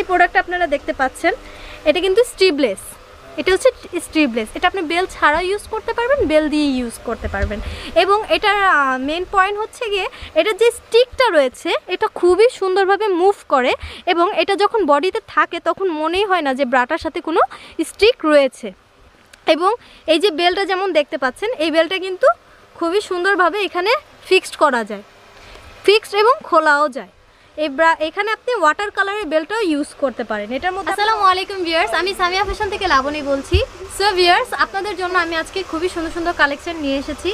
এই প্রোডাক্ট আপনারা দেখতে পাচ্ছেন, এটা কিন্তু স্ট্রিবলেস এটা হচ্ছে স্ট্রিবলেস এটা আপনি বেল ছাড়া ইউজ করতে পারবেন, বেল দিয়ে ইউজ করতে পারবেন। এবং এটার মেন পয়েন্ট হচ্ছে গিয়ে, এটার যে স্টিকটা রয়েছে, এটা খুবই সুন্দরভাবে মুভ করে এবং এটা যখন বডিতে থাকে, তখন মনেই হয় না যে ব্রাটার সাথে কোনো স্টিক রয়েছে। এবং এই যে বেলটা যেমন দেখতে পাচ্ছেন, এই বেলটা কিন্তু খুবই সুন্দরভাবে এখানে ফিক্সড করা যায়। ফিক্সড এবং খোলাও যায়। এখানে আপনি ওয়াটার কালারের বেলটাও ইউজ করতে পারেন। এটার মধ্যে আসসালামু আলাইকুম ভিউয়ার্স আমি সামিয়া ফ্যাশন থেকে লাবণী বলছি। সো ভিউয়ার্স আপনাদের জন্য আমি আজকে খুবই সুন্দর সুন্দর কালেকশন নিয়ে এসেছি।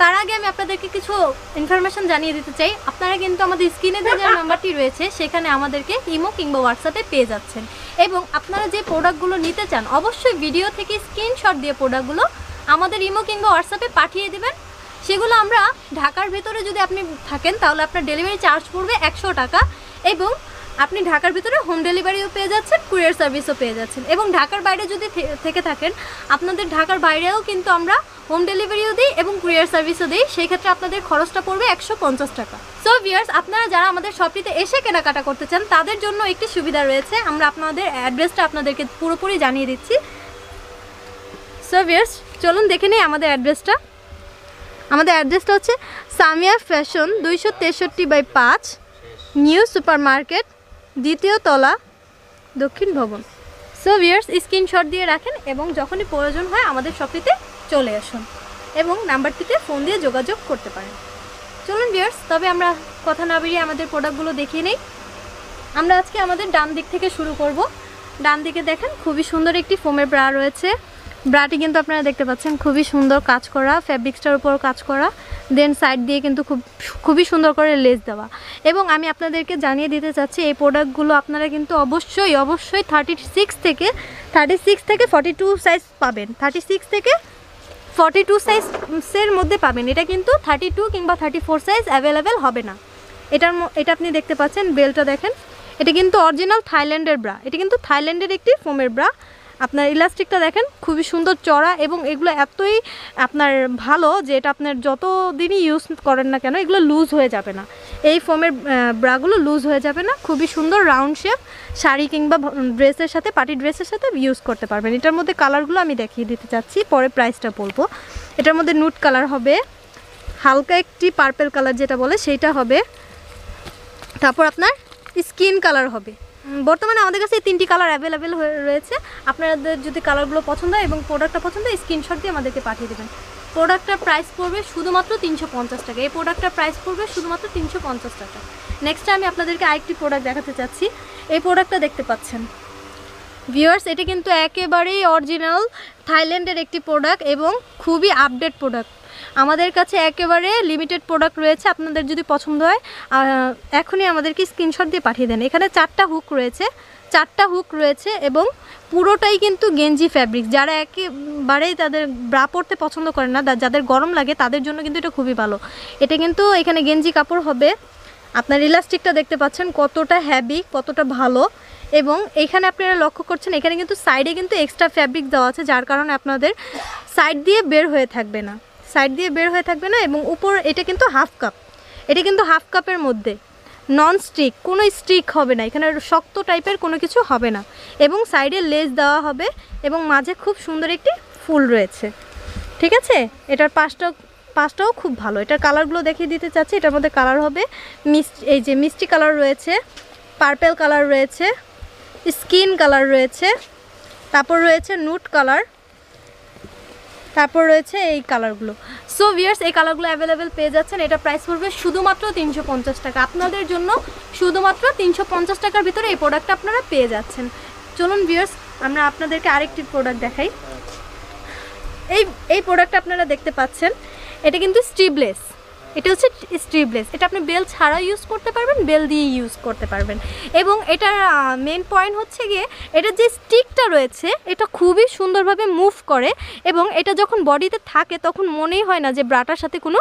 তার আগে আমি আপনাদেরকে কিছু ইনফরমেশন জানিয়ে দিতে চাই। আপনারা কিন্তু আমাদের স্ক্রিনে যে নাম্বারটি রয়েছে, সেখানে আমাদেরকে ইমো কিংবা হোয়াটসঅ্যাপে পেয়ে যাচ্ছেন। এবং আপনারা যে প্রোডাক্টগুলো নিতে চান, অবশ্যই ভিডিও থেকে স্ক্রিনশট দিয়ে প্রোডাক্টগুলো আমাদের ইমো কিংবা হোয়াটসঅ্যাপে পাঠিয়ে দিবেন। সেগুলো আমরা ঢাকার ভেতরে যদি আপনি থাকেন, তাহলে আপনার ডেলিভারি চার্জ পড়বে একশো টাকা এবং আপনি ঢাকার ভিতরে হোম ডেলিভারিও পেয়ে যাচ্ছেন কুরিয়ার সার্ভিসও পেয়ে যাচ্ছেন। এবং ঢাকার বাইরে যদি থেকে থাকেন, আপনাদের ঢাকার বাইরেও কিন্তু আমরা হোম ডেলিভারিও দিই এবং কুরিয়ার সার্ভিসও দিই। সেই ক্ষেত্রে আপনাদের খরচটা পড়বে একশো পঞ্চাশ টাকা। সো ভিয়ার্স আপনারা যারা আমাদের শপটিতে এসে কেনাকাটা করতে চান, তাদের জন্য একটি সুবিধা রয়েছে। আমরা আপনাদের অ্যাড্রেসটা আপনাদেরকে পুরোপুরি জানিয়ে দিচ্ছি। সো ভিয়ার্স চলুন দেখে নিই আমাদের অ্যাড্রেসটা আমাদের অ্যাড্রেসটা হচ্ছে সামিয়া ফ্যাশন দুইশো তেষট্টি বাই পাঁচ, নিউ সুপার মার্কেট দ্বিতীয় তলা, দক্ষিণ ভবন। সো ভিয়ার্স স্ক্রিনশট দিয়ে রাখেন এবং যখনই প্রয়োজন হয় আমাদের শপটিতে চলে আসুন এবং নাম্বারটিতে ফোন দিয়ে যোগাযোগ করতে পারেন। চলুন ভিয়ার্স তবে আমরা কথা না বেরিয়ে আমাদের প্রোডাক্টগুলো দেখিয়ে নেই। আমরা আজকে আমাদের ডান দিক থেকে শুরু করব। ডান দিকে দেখেন, খুবই সুন্দর একটি ফোমের ব্রা রয়েছে। ব্রাটি কিন্তু আপনারা দেখতে পাচ্ছেন, খুবই সুন্দর কাজ করা ফ্যাব্রিক্সটার উপর কাজ করা দেন সাইড দিয়ে কিন্তু খুব, খুবই সুন্দর করে লেস দেওয়া। এবং আমি আপনাদেরকে জানিয়ে দিতে চাচ্ছি, এই প্রোডাক্টগুলো আপনারা কিন্তু অবশ্যই অবশ্যই থার্টি সিক্স থেকে থার্টি সিক্স থেকে ফর্টি টু সাইজ পাবেন। থার্টি সিক্স থেকে ফর্টি টু সাইজের মধ্যে পাবেন। এটা কিন্তু থার্টি টু কিংবা থার্টি ফোর সাইজ অ্যাভেলেবেল হবে না। এটার এটা আপনি দেখতে পাচ্ছেন বেলটা দেখেন। এটা কিন্তু অরিজিনাল থাইল্যান্ডের ব্রা এটা কিন্তু থাইল্যান্ডের একটি ফোমের ব্রা আপনার ইলাস্টিকটা দেখেন, খুবই সুন্দর চড়া এবং এগুলো এতই আপনার ভালো যে এটা আপনার যত দিনই ইউজ করেন না কেন, এগুলো লুজ হয়ে যাবে না। এই ফোমের ব্রাগুলো লুজ হয়ে যাবে না, খুবই সুন্দর রাউন্ড শেপ শাড়ি কিংবা ড্রেসের সাথে পার্টি ড্রেসের সাথে ইউজ করতে পারবেন। এটার মধ্যে কালারগুলো আমি দেখিয়ে দিতে চাচ্ছি, পরে প্রাইসটা বলব। এটার মধ্যে নুট কালার হবে, হালকা একটি পার্পেল কালার যেটা বলে, সেইটা হবে। তারপর আপনার স্কিন কালার হবে। বর্তমানে আমাদের কাছে এই তিনটি কালার অ্যাভেলেবেল হয়ে রয়েছে। আপনাদের যদি কালারগুলো পছন্দ হয় এবং প্রোডাক্টটা পছন্দ হয় স্ক্রিনশট দিয়ে আমাদেরকে পাঠিয়ে দেবেন। প্রোডাক্টটার প্রাইস পড়বে শুধুমাত্র তিনশো পঞ্চাশ টাকা। এই প্রোডাক্টটার প্রাইস পড়বে শুধুমাত্র তিনশো পঞ্চাশ টাকা। নেক্সট আমি আপনাদেরকে আরেকটি প্রোডাক্ট দেখাতে চাচ্ছি। এই প্রোডাক্টটা দেখতে পাচ্ছেন। ভিউয়ার্স এটা কিন্তু একেবারেই অরিজিনাল থাইল্যান্ডের একটি প্রোডাক্ট এবং খুবই আপডেট প্রোডাক্ট আমাদের কাছে একেবারে লিমিটেড প্রোডাক্ট রয়েছে, আপনাদের যদি পছন্দ হয় এখনই আমাদেরকে স্ক্রিনশট দিয়ে পাঠিয়ে দেন। এখানে চারটা হুক রয়েছে, চারটা হুক রয়েছে এবং পুরোটাই কিন্তু গেঞ্জি ফ্যাব্রিক যারা একেবারেই তাদের ব্রা পরতে পছন্দ করে না যাদের গরম লাগে, তাদের জন্য কিন্তু এটা খুবই ভালো। এটা কিন্তু এখানে গেঞ্জি কাপড় হবে। আপনার ইলাস্টিকটা দেখতে পাচ্ছেন কতটা হ্যাভি কতটা ভালো। এবং এখানে আপনারা লক্ষ্য করছেন, এখানে কিন্তু সাইডে কিন্তু এক্সট্রা ফ্যাব্রিক দেওয়া আছে, যার কারণে আপনাদের সাইড দিয়ে বের হয়ে থাকবে না। সাইড দিয়ে বের হয়ে থাকবে না এবং উপর, এটা কিন্তু হাফ কাপ এটা কিন্তু হাফ কাপের মধ্যে। নন স্টিক কোনো স্টিক হবে না। এখানে শক্ত টাইপের কোনো কিছু হবে না। এবং সাইডে লেস দেওয়া হবে এবং মাঝে খুব সুন্দর একটি ফুল রয়েছে। ঠিক আছে? এটার পাশটা পাশটাও খুব ভালো। এটার কালারগুলো দেখিয়ে দিতে চাচ্ছি। এটার মধ্যে কালার হবে মিষ্টি এই যে মিষ্টি কালার রয়েছে পার্পেল কালার রয়েছে স্কিন কালার রয়েছে, তারপর রয়েছে নুট কালার, তারপর রয়েছে এই কালারগুলো। সো ভিয়ার্স এই কালারগুলো অ্যাভেলেবেল পেয়ে যাচ্ছেন, এটা প্রাইস পড়বে শুধুমাত্র তিনশো পঞ্চাশ টাকা। আপনাদের জন্য শুধুমাত্র তিনশো পঞ্চাশ টাকার ভিতরে এই প্রোডাক্টটা আপনারা পেয়ে যাচ্ছেন। চলুন ভিয়ার্স আমরা আপনাদেরকে আরেকটি প্রোডাক্ট দেখাই। এই এই প্রোডাক্ট আপনারা দেখতে পাচ্ছেন, এটা কিন্তু স্ট্রিবলেস এটা হচ্ছে স্ট্রিবলেস এটা আপনি বেল ছাড়া ইউজ করতে পারবেন, বেল দিয়ে ইউজ করতে পারবেন। এবং এটার মেন পয়েন্ট হচ্ছে গিয়ে এটার যে স্টিকটা রয়েছে, এটা খুবই সুন্দরভাবে মুভ করে এবং এটা যখন বডিতে থাকে, তখন মনেই হয় না যে ব্রাটার সাথে কোনো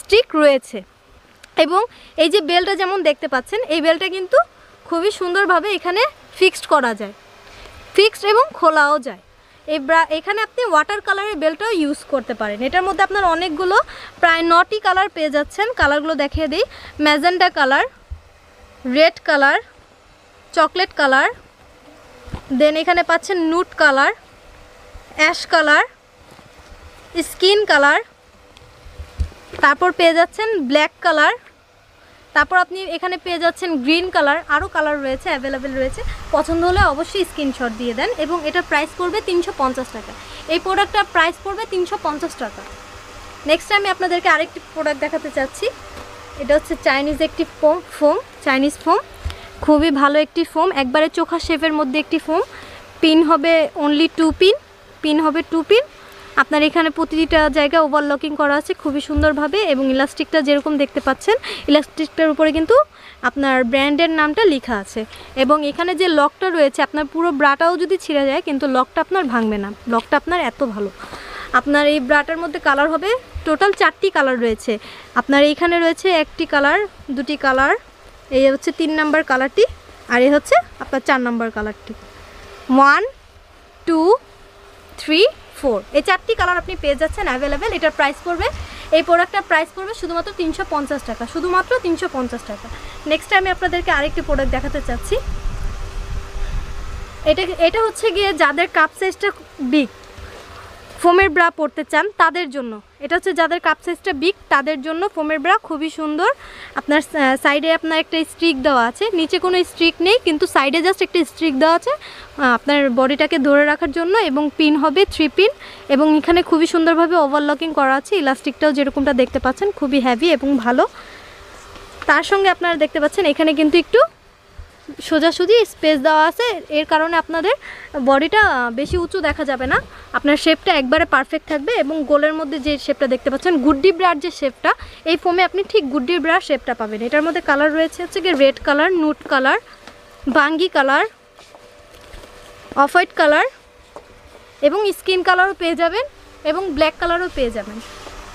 স্টিক রয়েছে। এবং এই যে বেলটা যেমন দেখতে পাচ্ছেন, এই বেলটা কিন্তু খুবই সুন্দরভাবে এখানে ফিক্সড করা যায়। ফিক্সড এবং খোলাও যায়। এই এখানে আপনি ওয়াটার কালারের বেলটাও ইউজ করতে পারেন। এটার মধ্যে আপনার অনেকগুলো প্রায় নটি কালার পেয়ে যাচ্ছেন। কালারগুলো দেখিয়ে দিই। Magenta colour red colour chocolate colour then এখানে পাচ্ছেন nude colour ash colour skin colour তারপর পেয়ে যাচ্ছেন ব্ল্যাক কালার তারপর আপনি এখানে পেয়ে যাচ্ছেন গ্রিন কালার, আরও কালার রয়েছে অ্যাভেলেবেল রয়েছে। পছন্দ হলে অবশ্যই স্ক্রিনশট দিয়ে দেন এবং এটা প্রাইস পড়বে তিনশো পঞ্চাশ টাকা। এই প্রোডাক্টটার প্রাইস পড়বে তিনশো পঞ্চাশ টাকা। নেক্সট আমি আপনাদেরকে আরেকটি প্রোডাক্ট দেখাতে চাচ্ছি। এটা হচ্ছে চাইনিজ একটি ফোম ফোম চাইনিজ ফোম খুবই ভালো একটি ফোম একবারে চোখা শেপের মধ্যে একটি ফোম পিন হবে অনলি টু পিন পিন হবে টু পিন আপনার এখানে প্রতিটা জায়গায় ওভারলকিং করা আছে খুবই সুন্দরভাবে এবং ইলাস্টিকটা যেরকম দেখতে পাচ্ছেন ইলাস্টিকটার উপরে কিন্তু আপনার ব্র্যান্ডের নামটা লেখা আছে এবং এখানে যে লকটা রয়েছে, আপনার পুরো ব্রাটাও যদি ছিঁড়ে যায়, কিন্তু লকটা আপনার ভাঙবে না। লকটা আপনার এত ভালো। আপনার এই ব্রাটার মধ্যে কালার হবে টোটাল চারটি কালার রয়েছে। আপনার এইখানে রয়েছে একটি কালার দুটি কালার এই হচ্ছে তিন নাম্বার কালারটি আর এই হচ্ছে আপনার চার নাম্বার কালারটি ওয়ান টু থ্রি ফোর। এই চারটি কালার আপনি পেয়ে যাচ্ছেন অ্যাভেলেবেল এটার প্রাইস পড়বে। এই প্রোডাক্টটার প্রাইস পড়বে শুধুমাত্র তিনশো পঞ্চাশ টাকা, শুধুমাত্র তিনশো পঞ্চাশ টাকা। নেক্সট আমি আপনাদেরকে আরেকটি প্রোডাক্ট দেখাতে চাচ্ছি। এটা এটা হচ্ছে গিয়ে যাদের কাপ সাইজটা বিগ ফোমের ব্রা পরতে চান তাদের জন্য। এটা হচ্ছে যাদের কাপ সাইজটা বিগ তাদের জন্য ফোমের ব্রা খুবই সুন্দর। আপনার সাইডে আপনার একটা স্ট্রিক দেওয়া আছে। নিচে কোনো স্ট্রিক নেই, কিন্তু সাইডে জাস্ট একটা স্ট্রিক দেওয়া আছে। আপনার বডিটাকে ধরে রাখার জন্য এবং পিন হবে থ্রি পিন এবং এখানে খুবই সুন্দরভাবে ওভারলকিং করা আছে। ইলাস্টিকটাও যেরকমটা দেখতে পাচ্ছেন, খুবই হ্যাভি এবং ভালো। তার সঙ্গে আপনারা দেখতে পাচ্ছেন, এখানে কিন্তু একটু সোজাসুজি স্পেস দেওয়া আছে। এর কারণে আপনাদের বডিটা বেশি উঁচু দেখা যাবে না। আপনার শেপটা একবারে পারফেক্ট থাকবে এবং গোলের মধ্যে যে শেপটা দেখতে পাচ্ছেন, গুড্ডি ব্রার যে শেপটা এই ফোমে আপনি ঠিক গুড্ডি ব্রার শেপটা পাবেন। এটার মধ্যে কালার রয়েছে হচ্ছে গিয়ে রেড কালার নুট কালার বাঙ্গি কালার অফ হোয়াইট কালার এবং স্কিন কালারও পেয়ে যাবেন এবং ব্ল্যাক কালারও পেয়ে যাবেন।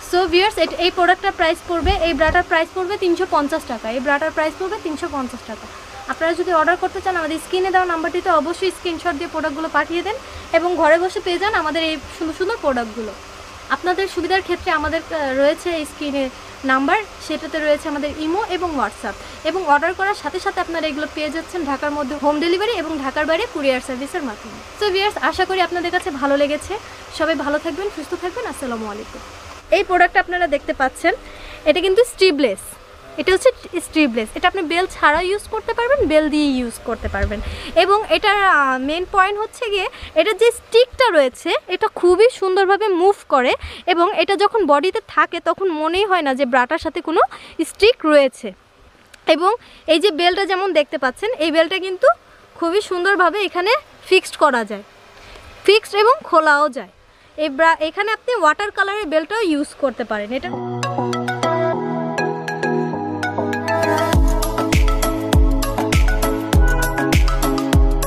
সো ভিয়ার্স এই প্রোডাক্টটার প্রাইস পড়বে, এই ব্রাটার প্রাইস পড়বে তিনশো পঞ্চাশ টাকা। এই ব্রাটার প্রাইস পড়বে তিনশো পঞ্চাশ টাকা। আপনারা যদি অর্ডার করতে চান, আমাদের স্ক্রিনে দেওয়া নাম্বারটিতে অবশ্যই স্ক্রিনশট দিয়ে প্রোডাক্টগুলো পাঠিয়ে দেন এবং ঘরে বসে পেয়ে যান আমাদের এই সুন্দর সুন্দর প্রোডাক্টগুলো আপনাদের সুবিধার ক্ষেত্রে আমাদের রয়েছে এই স্ক্রিনে নাম্বার সেটাতে রয়েছে আমাদের ইমো এবং হোয়াটসঅ্যাপ। এবং অর্ডার করার সাথে সাথে আপনারা এগুলো পেয়ে যাচ্ছেন ঢাকার মধ্যে হোম ডেলিভারি এবং ঢাকার বাইরে কুরিয়ার সার্ভিসের মাধ্যমে। সো ভিয়ার্স আশা করি আপনাদের কাছে ভালো লেগেছে। সবাই ভালো থাকবেন, সুস্থ থাকবেন, আসসালামু আলাইকুম। এই প্রোডাক্ট আপনারা দেখতে পাচ্ছেন, এটা কিন্তু স্ট্রিবলেস এটা হচ্ছে স্ট্রিবলেস এটা আপনি বেল ছাড়া ইউজ করতে পারবেন, বেল দিয়ে ইউজ করতে পারবেন। এবং এটার মেন পয়েন্ট হচ্ছে গিয়ে এটার যে স্টিকটা রয়েছে, এটা খুবই সুন্দরভাবে মুভ করে এবং এটা যখন বডিতে থাকে, তখন মনেই হয় না যে ব্রাটার সাথে কোনো স্টিক রয়েছে। এবং এই যে বেলটা যেমন দেখতে পাচ্ছেন, এই বেলটা কিন্তু খুবই সুন্দরভাবে এখানে ফিক্সড করা যায়। ফিক্সড এবং খোলাও যায়। এই ব্রা, এখানে আপনি ওয়াটার কালারের বেলটাও ইউজ করতে পারেন। এটা